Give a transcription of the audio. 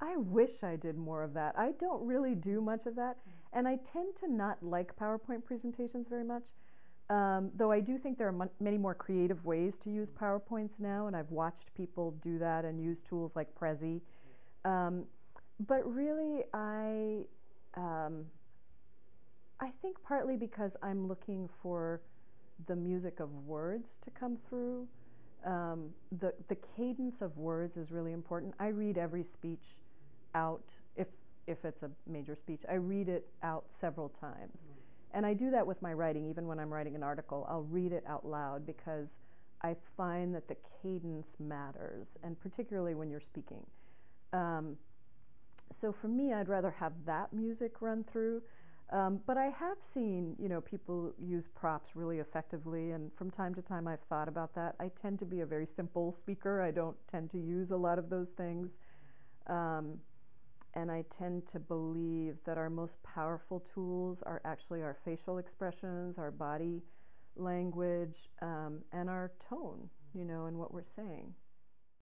I wish I did more of that. I don't really do much of that, and I tend to not like PowerPoint presentations very much. Um, though I do think there are many more creative ways to use PowerPoints now, and I've watched people do that and use tools like Prezi. Um, but really, I um, I think partly because I'm looking for the music of words to come through. Um, the the cadence of words is really important. I read every speech out if if it's a major speech. I read it out several times, mm. and I do that with my writing. Even when I'm writing an article, I'll read it out loud because I find that the cadence matters, and particularly when you're speaking. Um, so for me, I'd rather have that music run through um, but I have seen, you know, people use props really effectively, and from time to time I've thought about that. I tend to be a very simple speaker. I don't tend to use a lot of those things. Um, and I tend to believe that our most powerful tools are actually our facial expressions, our body language, um, and our tone, you know, and what we're saying.